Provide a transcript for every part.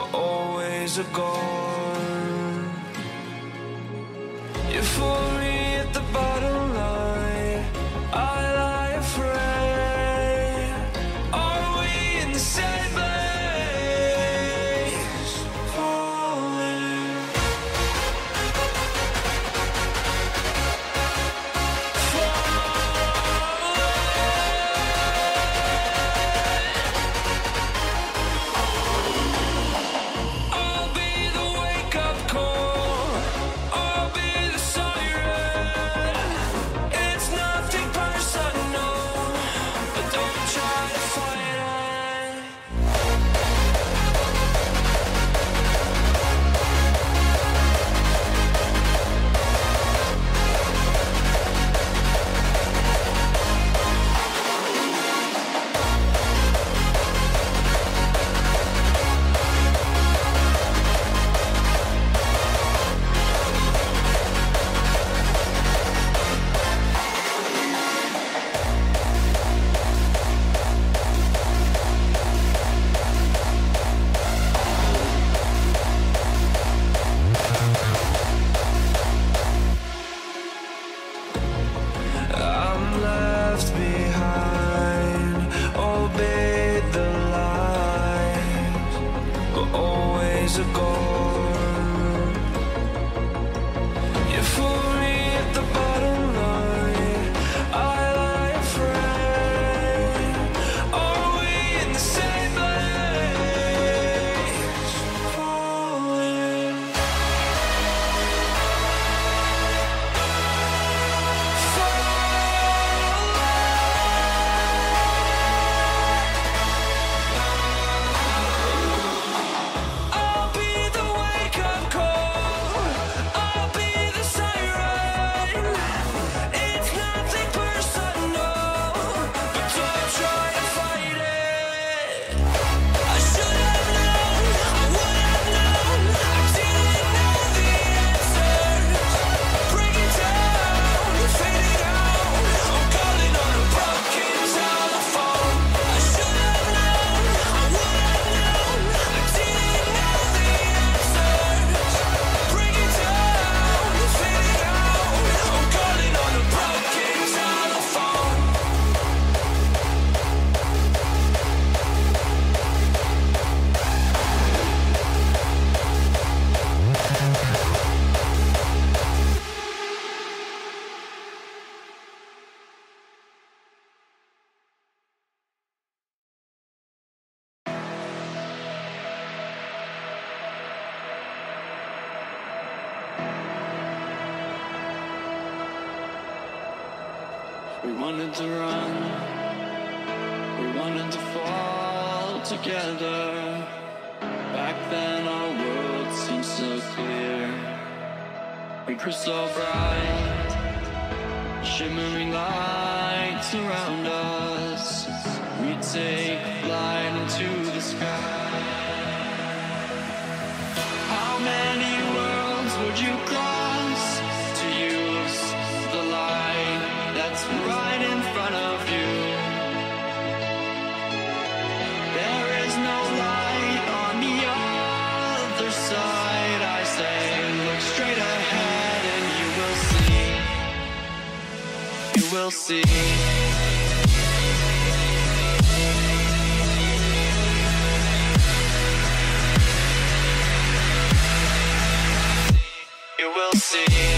were always a goal. You're We wanted to run, we wanted to fall together. Back then our world seemed so clear. We were so bright, shimmering lights around us. We take flight into see.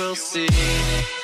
Will see.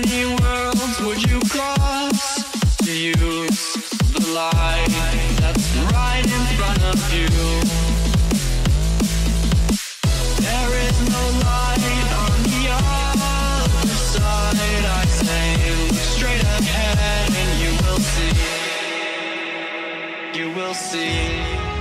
many worlds would you cross to use the light that's right in front of you? There is no light on the other side. I say, look straight ahead, and you will see. You will see.